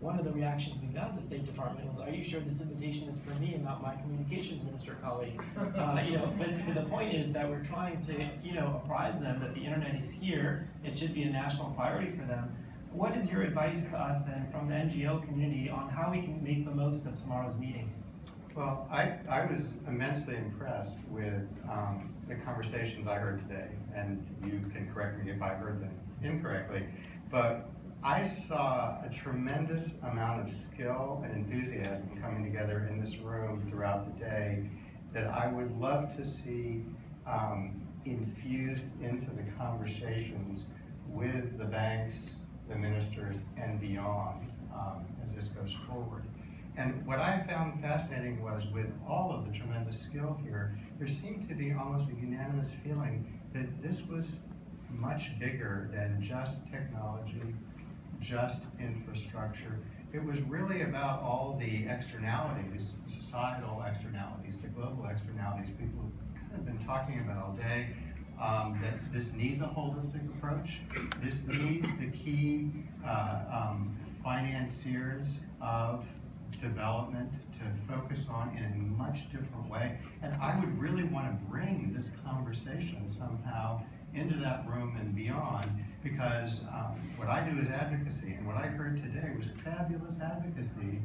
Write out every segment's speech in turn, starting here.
one of the reactions we got at the State Department was, "Are you sure this invitation is for me and not my communications minister colleague?" Uh, you know, but, but the point is that we're trying to, you know, apprise them that the internet is here. It should be a national priority for them. What is your advice to us and from the NGO community on how we can make the most of tomorrow's meeting? Well, I, I was immensely impressed with um, the conversations I heard today, and you can correct me if I heard them incorrectly, but I saw a tremendous amount of skill and enthusiasm coming together in this room throughout the day that I would love to see um, infused into the conversations with the banks, the ministers, and beyond um, as this goes forward. And what I found fascinating was with all of the tremendous skill here, there seemed to be almost a unanimous feeling that this was much bigger than just technology, just infrastructure. It was really about all the externalities, societal externalities, the global externalities people have kind of been talking about all day. Um, that this needs a holistic approach. This needs the key uh, um, financiers of development to focus on in a much different way. And I would really want to bring this conversation somehow into that room and beyond because um, what I do is advocacy. And what I heard today was fabulous advocacy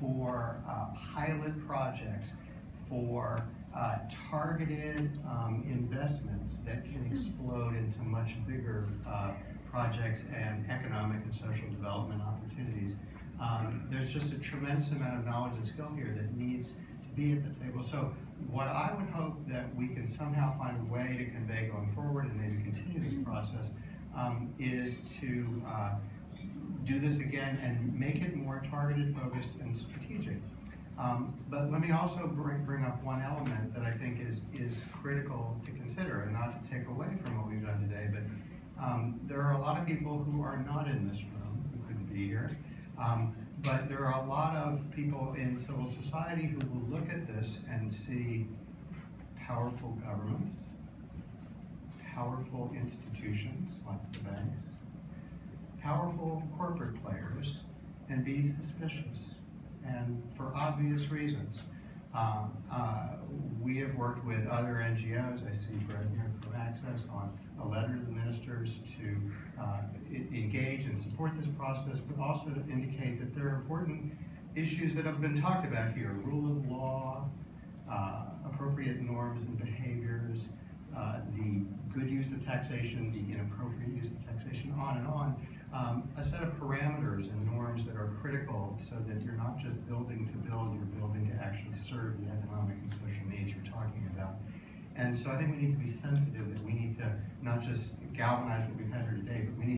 for uh, pilot projects, for uh, targeted um, investments that can explode into much bigger uh, projects and economic and social development opportunities. Um, there's just a tremendous amount of knowledge and skill here that needs be at the table. So what I would hope that we can somehow find a way to convey going forward and maybe continue this process um, is to uh, do this again and make it more targeted, focused, and strategic. Um, but let me also bring, bring up one element that I think is, is critical to consider and not to take away from what we've done today, but um, there are a lot of people who are not in this room who couldn't be here. Um, but there are a lot of people in civil society who will look at this and see powerful governments, powerful institutions like the banks, powerful corporate players, and be suspicious, and for obvious reasons. Um, uh, we have worked with other NGOs, I see Brett here from Access, on a letter to the ministers to uh, engage support this process, but also to indicate that there are important issues that have been talked about here, rule of law, uh, appropriate norms and behaviors, uh, the good use of taxation, the inappropriate use of taxation, on and on. Um, a set of parameters and norms that are critical so that you're not just building to build, you're building to actually serve the economic and social needs you're talking about. And so I think we need to be sensitive that we need to not just galvanize what we've had here today, but we need